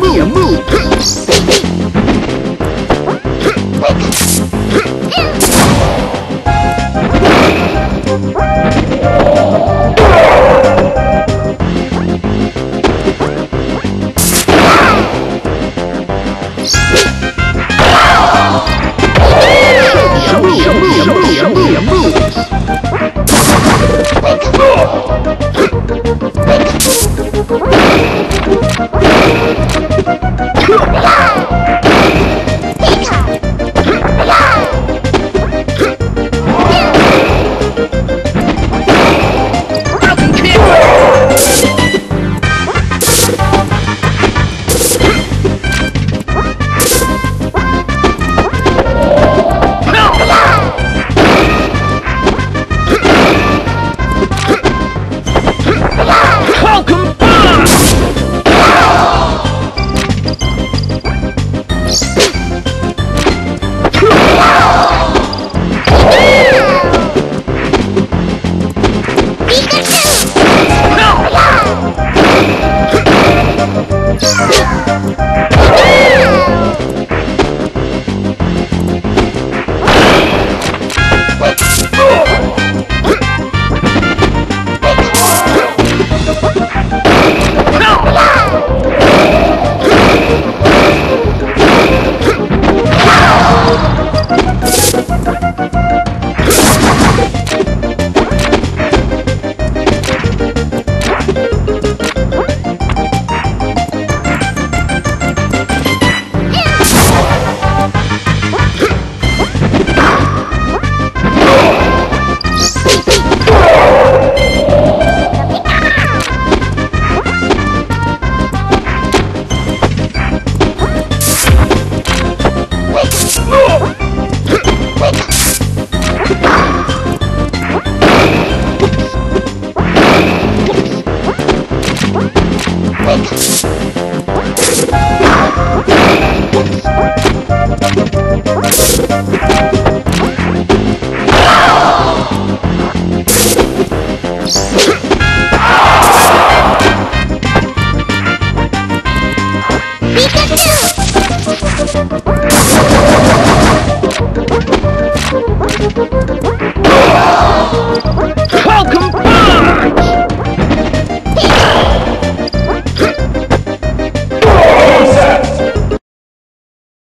move, move. Pikachu!